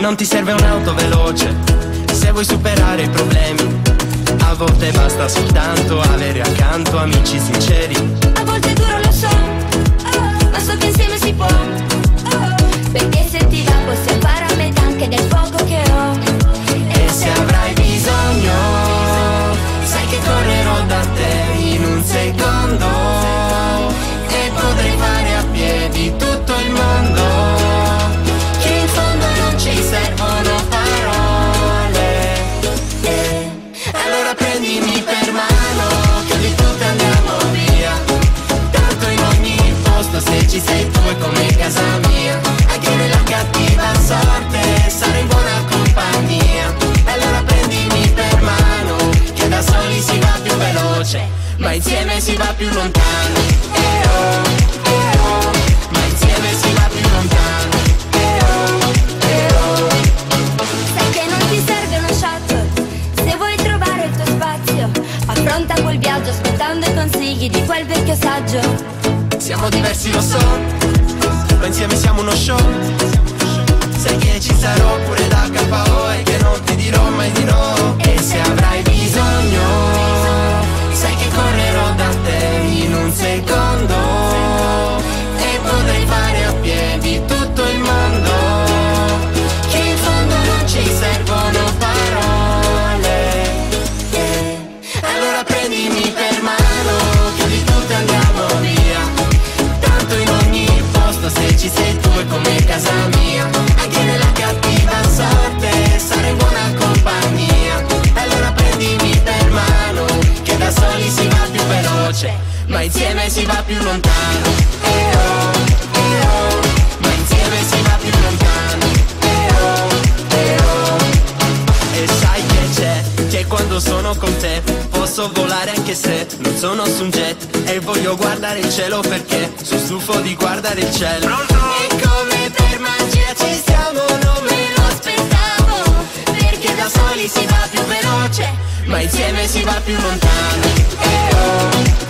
non ti serve un'auto veloce se vuoi superare i problemi. A volte basta soltanto avere accanto amici sinceri. Prendimi per mano, che di tutto andiamo via. Tanto in ogni posto se ci sei tu è come casa mia. Anche nella cattiva sorte sarei in buona compagnia. E allora prendimi per mano, che da soli si va più veloce, ma insieme si va più lontano. Eh oh, ascoltando i consigli di quel vecchio saggio Siamo diversi lo so, ma insieme siamo uno show. Sai che ci sarò pure da KO e che non ti dirò mai di no. Veloce, ma insieme si va più lontano. Eh oh, eh oh, ma insieme si va più lontano. Eh oh, eh oh. E sai che c'è, che quando sono con te posso volare anche se non sono su un jet E voglio guardare il cielo perché sono stufo di guardare il cielo E come per magia ci siamo, non me lo aspettavo Perché da soli si va più veloce, ma insieme si va più lontano Eh oh,